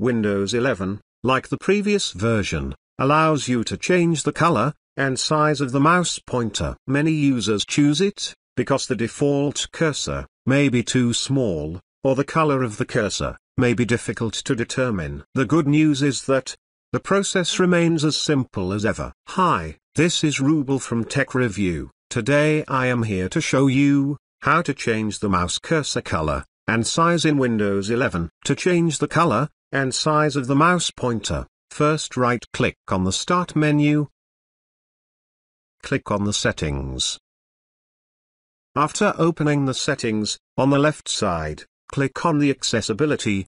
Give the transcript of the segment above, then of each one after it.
Windows 11, like the previous version, allows you to change the color and size of the mouse pointer. Many users choose it, because the default cursor may be too small, or the color of the cursor may be difficult to determine. The good news is that, the process remains as simple as ever. Hi, this is Rubel from Tech Review. Today I am here to show you, how to change the mouse cursor color, and size in Windows 11. To change the color, and size of the mouse pointer, first right-click on the Start menu. Click on the Settings. After opening the settings, on the left side, click on the Accessibility.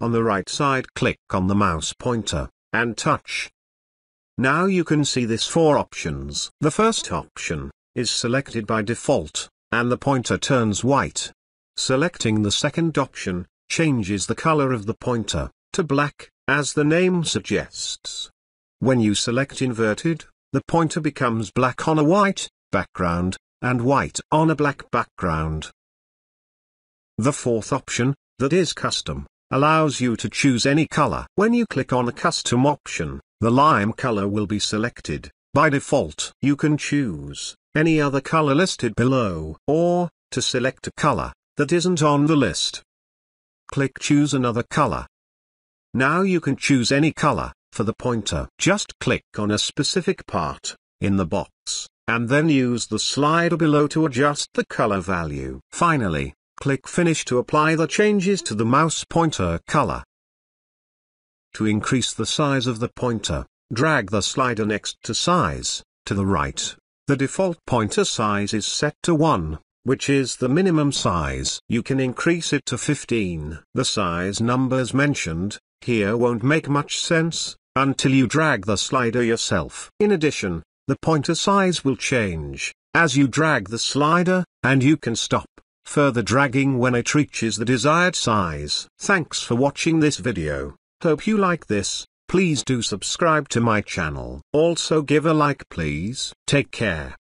On the right side click on the mouse pointer, and touch. Now you can see this four options. The first option, is selected by default, and the pointer turns white. Selecting the second option, changes the color of the pointer, to black, as the name suggests. When you select inverted, the pointer becomes black on a white background, and white on a black background. The fourth option, that is custom, allows you to choose any color. When you click on a custom option, the lime color will be selected. By default, you can choose any other color listed below, or, to select a color that isn't on the list. Click choose another color. Now you can choose any color for the pointer. Just click on a specific part in the box, and then use the slider below to adjust the color value. Finally, click Finish to apply the changes to the mouse pointer color. To increase the size of the pointer, drag the slider next to Size, to the right. The default pointer size is set to 1, which is the minimum size. You can increase it to 15. The size numbers mentioned, here won't make much sense, until you drag the slider yourself. In addition, the pointer size will change, as you drag the slider, and you can stop further dragging when it reaches the desired size. Thanks for watching this video, hope you like this, please do subscribe to my channel. Also give a like please. Take care.